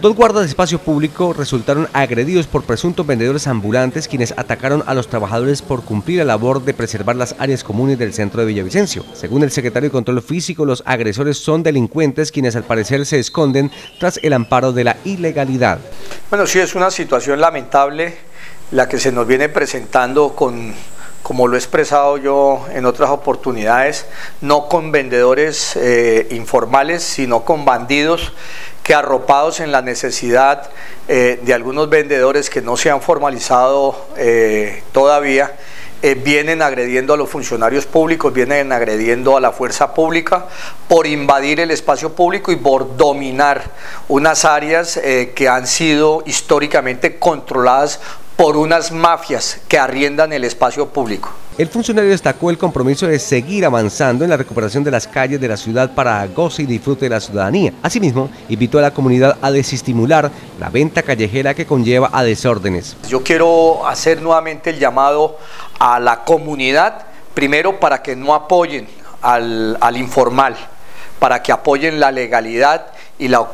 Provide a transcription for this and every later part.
Dos guardas de espacio público resultaron agredidos por presuntos vendedores ambulantes quienes atacaron a los trabajadores por cumplir la labor de preservar las áreas comunes del centro de Villavicencio. Según el secretario de Control Físico, los agresores son delincuentes quienes al parecer se esconden tras el amparo de la ilegalidad. Bueno, sí es una situación lamentable la que se nos viene presentando con como lo he expresado yo en otras oportunidades, no con vendedores eh, informales, sino con bandidos que arropados en la necesidad eh, de algunos vendedores que no se han formalizado eh, todavía, vienen agrediendo a los funcionarios públicos, vienen agrediendo a la fuerza pública por invadir el espacio público y por dominar unas áreas que han sido históricamente controladas por unas mafias que arriendan el espacio público. El funcionario destacó el compromiso de seguir avanzando en la recuperación de las calles de la ciudad para goce y disfrute de la ciudadanía. Asimismo, invitó a la comunidad a desestimular la venta callejera que conlleva a desórdenes. Yo quiero hacer nuevamente el llamado a la comunidad, primero para que no apoyen al, al informal, para que apoyen la legalidad y la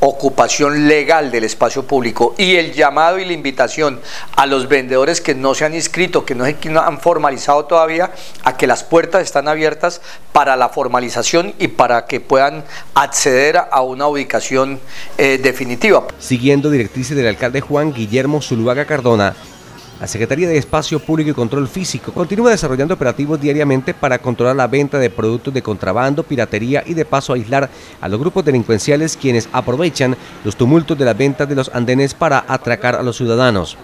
ocupación legal del espacio público y el llamado y la invitación a los vendedores que no se han inscrito, que no se han formalizado todavía, a que las puertas están abiertas para la formalización y para que puedan acceder a una ubicación eh, definitiva. Siguiendo directrices del alcalde Juan Guillermo Zuluaga Cardona, la Secretaría de Espacio Público y Control Físico continúa desarrollando operativos diariamente para controlar la venta de productos de contrabando, piratería y de paso aislar a los grupos delincuenciales quienes aprovechan los tumultos de las ventas de los andenes para atracar a los ciudadanos.